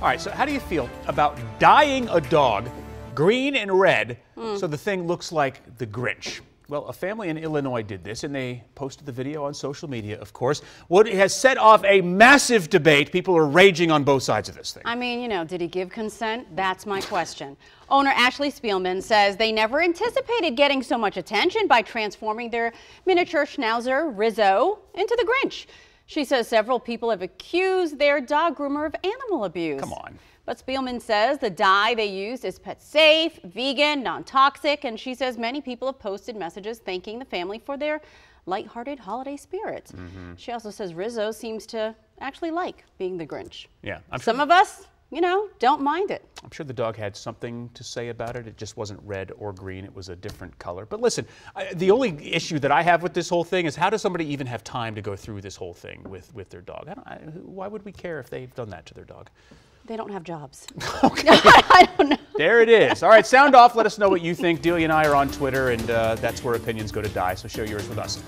All right, so how do you feel about dyeing a dog green and red so the thing looks like the Grinch? Well, a family in Illinois did this, and they posted the video on social media, of course. What has set off a massive debate. People are raging on both sides of this thing. I mean, you know, did he give consent? That's my question. Owner Ashley Spielman says they never anticipated getting so much attention by transforming their miniature schnauzer, Rizzo, into the Grinch. She says several people have accused their dog groomer of animal abuse. Come on. But Spielman says the dye they used is pet safe, vegan, non toxic, and she says many people have posted messages thanking the family for their lighthearted holiday spirit. Mm-hmm. She also says Rizzo seems to actually like being the Grinch. Yeah, I'm Some sure, of us, you know, don't mind it. I'm sure the dog had something to say about it. It just wasn't red or green, it was a different color. But listen, I, the only issue that I have with this whole thing is how does somebody even have time to go through this whole thing with, with their dog? I don't, I, why would we care if they've done that to their dog? They don't have jobs. I don't know. There it is. All right, sound off. Let us know what you think. Delia and I are on Twitter, and uh, that's where opinions go to die. So share yours with us.